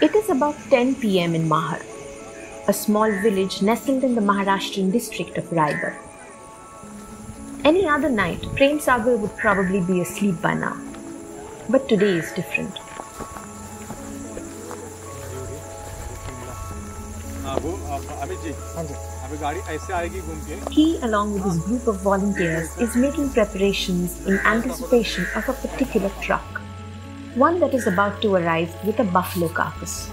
It is about 10 pm in Mahad, a small village nestled in the Maharashtrian district of Raigad. Any other night, Prem Sagar would probably be asleep by now. But today is different. He, along with his group of volunteers, is making preparations in anticipation of a particular truck one that is about to arrive with a buffalo carcass.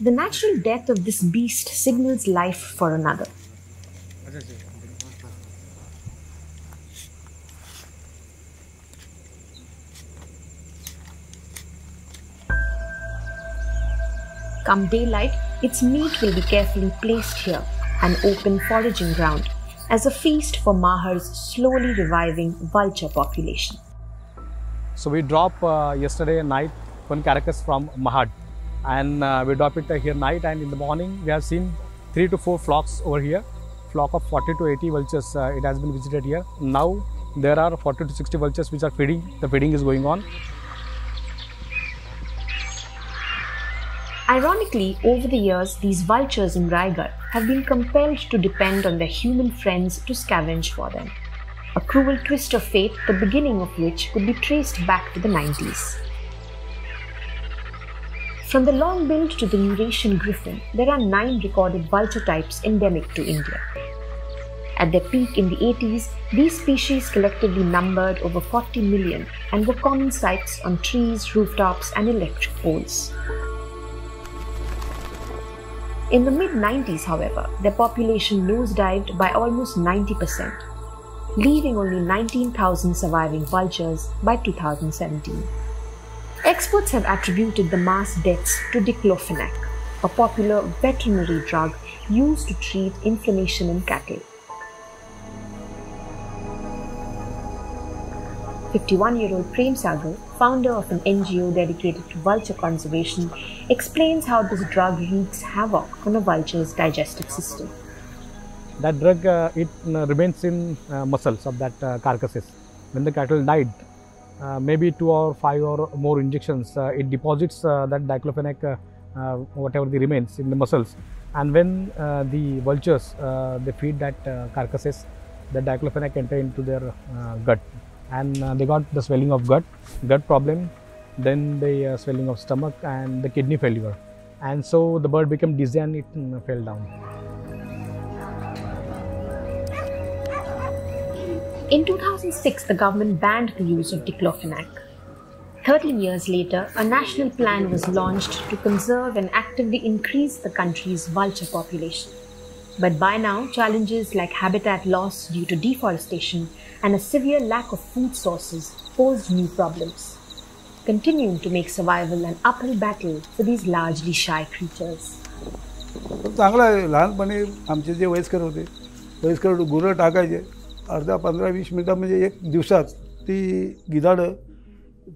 The natural death of this beast signals life for another. Come daylight, its meat will be carefully placed here, an open foraging ground, as a feast for Mahad's slowly reviving vulture population. So we drop uh, yesterday night one carcass from Mahad and uh, we drop it here night and in the morning we have seen three to four flocks over here flock of 40 to 80 vultures uh, it has been visited here now there are 40 to 60 vultures which are feeding the feeding is going on Ironically, over the years, these vultures in Raigad have been compelled to depend on their human friends to scavenge for them. A cruel twist of fate, the beginning of which could be traced back to the 90s. From the long-billed to the Eurasian griffon, there are nine recorded vulture types endemic to India. At their peak in the 80s, these species collectively numbered over 40 million and were common sights on trees, rooftops, and electric poles. In the mid 90s, however, their population nosedived by almost 90%, leaving only 19,000 surviving vultures by 2017. Experts have attributed the mass deaths to diclofenac, a popular veterinary drug used to treat inflammation in cattle. 51 year old Prem Sagar, founder of an NGO dedicated to vulture conservation, explains how this drug wreaks havoc on a vulture's digestive system. that drug uh, it uh, remains in uh, muscles of that uh, carcasses. When the cattle died uh, maybe two or five or more injections uh, it deposits that diclofenac whatever the remains in the muscles. And when the vultures they feed that carcasses the diclofenac enter into their gut. And they got the swelling of gut gut problem then the uh, swelling of stomach and the kidney failure and so the bird became dizzy and it mm, fell down In 2006, the government banned the use of diclofenac. 13 years later, a national plan was launched to conserve and actively increase the country's vulture population. But by now, challenges like habitat loss due to deforestation and a severe lack of food sources pose new problems, continuing to make survival an uphill battle for these largely shy creatures. पण चांगलं आहे. लहानपणी आमचे जे वयस्कर होते वयस्कर गुरं टाकायचे. अर्धा पंधरा वीस मिनटं म्हणजे एक दिवसात ती गिधाडं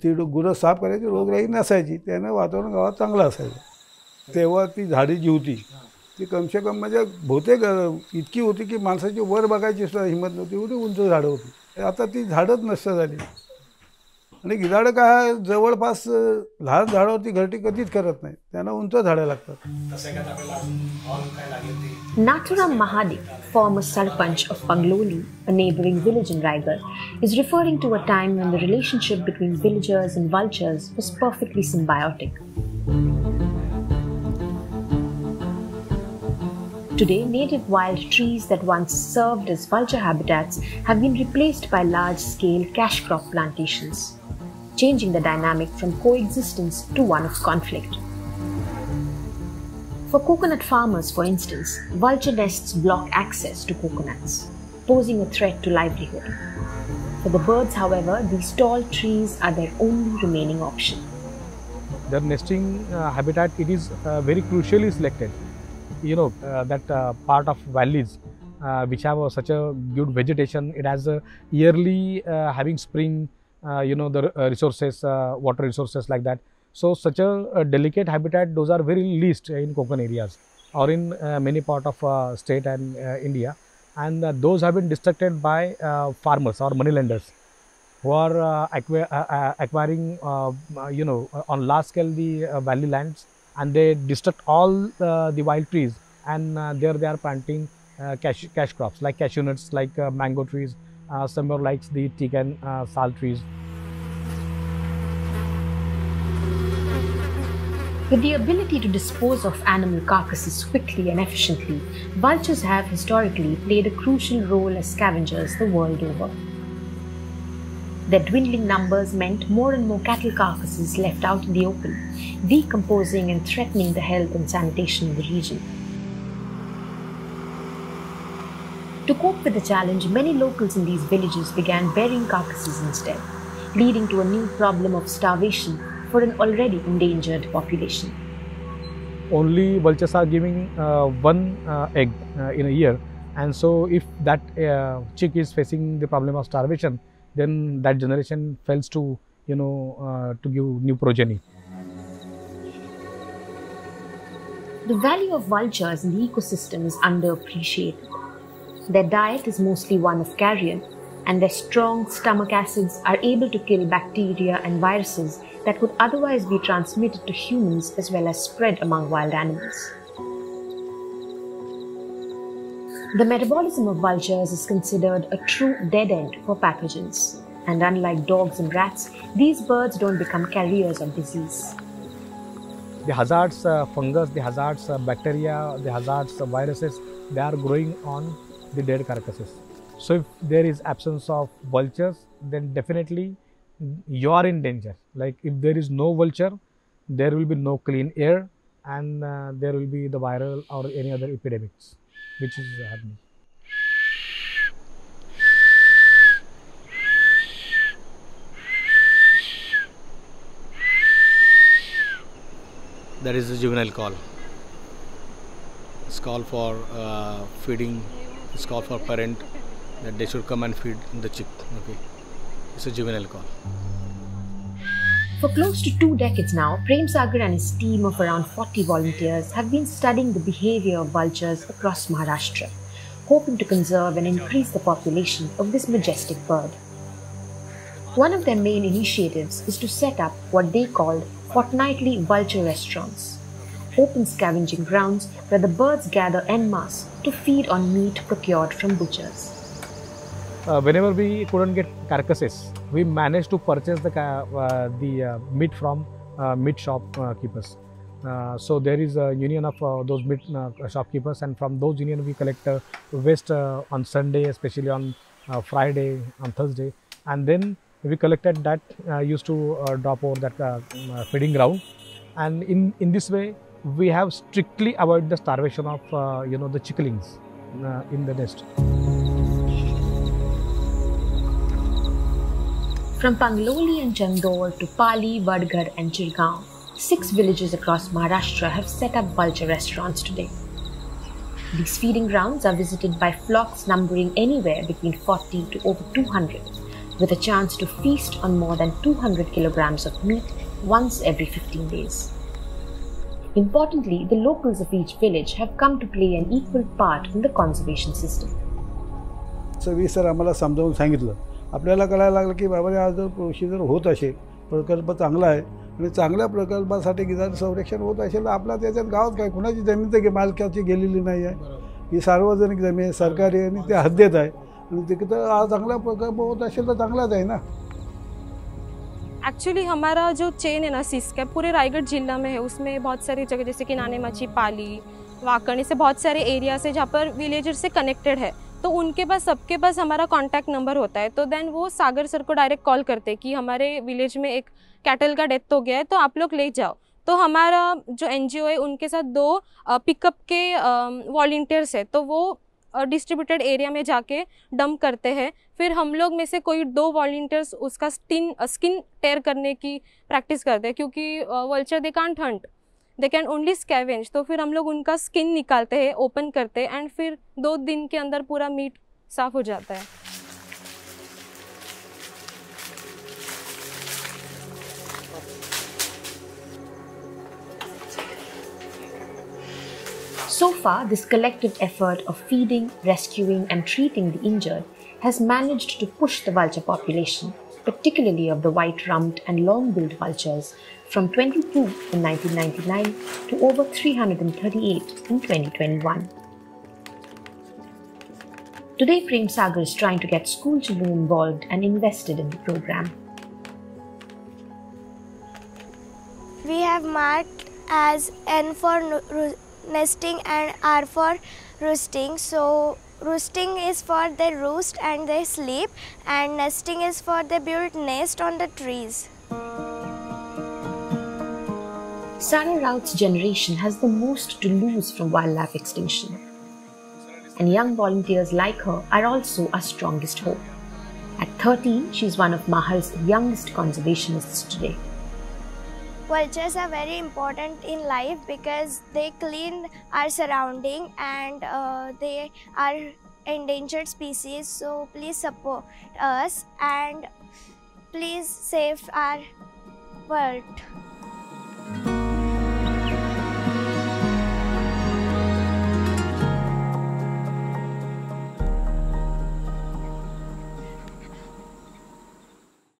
ती गुरं साफ करायची रोगराई नसायची. त्यानं वातावरण गावात चांगलं असायचं. तेव्हा ती झाडी जी होती ती कमसे कम म्हणजे बहुतेक इतकी होती की माणसाची वर बघायची सुद्धा हिंमत नव्हती. एवढी उंच झाडं होती. आता ती झाडच नसतं झाली. आणि गिधाडं काय जवळपास लहान झाडावरती घरटी कधीच करत नाही त्यांना उंच झाडं लागतात Nathuram Mahadik, former sarpanch of Pangloli, a neighboring village in Raigad, is referring to a time when the relationship between villagers and vultures was perfectly symbiotic. Today, native wild trees that once served as vulture habitats have been replaced by large scale cash crop plantations changing the dynamic from coexistence to one of conflict. For coconut farmers, for instance, vulture nests block access to coconuts, posing a threat to livelihood. For the birds, however, these tall trees are their only remaining option. their nesting uh, habitat it is uh, very crucially selected you know uh, that uh, part of valleys uh, which have such a good vegetation. It has a yearly uh, having spring, you know, the uh, resources, uh, water resources like that. So such a, a delicate habitat, those are very least in Konkan areas or in uh, many part of uh, state and uh, India. And uh, those have been destructed by uh, farmers or money lenders who are uh, uh, uh, acquiring, uh, uh, you know, uh, on large scale the uh, valley lands and they destruct all uh, the wild trees and uh, there they are planting uh, cash, cash crops like cashew nuts, like uh, mango trees, uh, some more likes the and uh, sal trees. With the ability to dispose of animal carcasses quickly and efficiently, vultures have historically played a crucial role as scavengers the world over. Their dwindling numbers meant more and more cattle carcasses left out in the open, decomposing and threatening the health and sanitation of the region. To cope with the challenge, many locals in these villages began burying carcasses instead, leading to a new problem of starvation for an already endangered population. only vultures are giving uh, one uh, egg uh, in a year and so if that uh, chick is facing the problem of starvation then that generation fails to you know uh, to give new progeny The value of vultures in the ecosystem is underappreciated. Their diet is mostly one of carrion, and their strong stomach acids are able to kill bacteria and viruses that would otherwise be transmitted to humans as well as spread among wild animals. The metabolism of vultures is considered a true dead end for pathogens, and unlike dogs and rats, these birds don't become carriers of disease. the hazards uh, fungus the hazards uh, bacteria the hazards uh, viruses they are growing on the dead carcasses so if there is absence of vultures then definitely you are in danger like if there is no vulture there will be no clean air and uh, there will be the viral or any other epidemics which is happening that is the juvenile call. It's call for uh, feeding. It's call for parent that they should come and feed the chick. Okay, it's a juvenile call. For close to two decades now, Prem Sagar and his team of around 40 volunteers have been studying the behavior of vultures across Maharashtra, hoping to conserve and increase the population of this majestic bird. One of their main initiatives is to set up what they called fortnightly vulture restaurants, open scavenging grounds where the birds gather en masse to feed on meat procured from butchers. uh, whenever we couldn't get carcasses, we managed to purchase the uh, the uh, meat from uh, meat shop keepers. Uh, so there is a union of uh, those meat shopkeepers, and from those union we collect waste on Sunday, especially on Friday, on Thursday, and then we collected that used to drop over that feeding ground, and in in this way we have strictly avoided the starvation of uh, you know the chicklings uh, in the nest. From Pangloli and Chandor to Pali, Vadgad, and Chirgaon, six villages across Maharashtra have set up vulture restaurants today. These feeding grounds are visited by flocks numbering anywhere between 40 to over 200, with a chance to feast on more than 200 kilograms of meat once every 15 days. Importantly, the locals of each village have come to play an equal part in the conservation system. सविस्तर आम्हाला समजावून सांगितलं आपल्याला कळायला लागलं की बाबा आज जर प्रोसिजर होत असेल प्रकल्प चांगला आहे आणि चांगल्या प्रकल्पासाठी गिधाचं संरक्षण होत असेल तर आपला त्याच्यात गावात काय कुणाची जमीन तर मालकाची गेलेली नाही आहे ही सार्वजनिक जमीन आहे सरकारी आहे आणि त्या हद्दीत आहे आणि तिथं हा चांगला प्रकल्प होत असेल तर चांगलाच आहे ना Actually हमारा जो चेन है ना सिस्क है, पूरे रायगढ़ जिला में है। उसमें बहुत सारी जगह, जैसे कि नाने माची पाली, वाकण, ऐसे बहुत सारे एरियाज़ है जहाँ पर विलेजर से कनेक्टेड है। तो उनके पास, सबके पास हमारा कॉन्टैक्ट नंबर होता है। तो देन वो सागर सर को डायरेक्ट कॉल करते हैं कि हमारे विलेज में एक कैटल का डेथ हो गया है तो आप लोग ले जाओ। तो हमारा जो एनजीओ है, उनके साथ दो पिकअप के वॉल्टियर्स है। तो वो डिस्ट्रीब्यूटेड एरिया में जाके डंप करते हैं। फिर हम लोग में से कोई दो वॉल्टियर्स उसका स्किन स्किन टेयर करने की प्रैक्टिस करते हैं, क्योंकि vulture they can't hunt they can only scavenge तो फिर हम लोग उनका स्किन निकालते हैं ओपन करते हैं एंड फिर दो दिन के अंदर पूरा मीट साफ़ हो जाता है। So far, this collective effort of feeding, rescuing, and treating the injured has managed to push the vulture population, particularly of the white rumped and long billed vultures, from 22 in 1999 to over 338 in 2021. Today, Prem Sagar is trying to get school children involved and invested in the program. We have marked as N for nesting and are for roosting. So roosting is for they roost and they sleep and nesting is for they build nest on the trees. Sarah Raut's generation has the most to lose from wildlife extinction. And young volunteers like her are also our strongest hope. At 13, she is one of Mahad's youngest conservationists today. Vultures are very important in life because they clean our surrounding and uh, they are endangered species. So please support us and please save our world.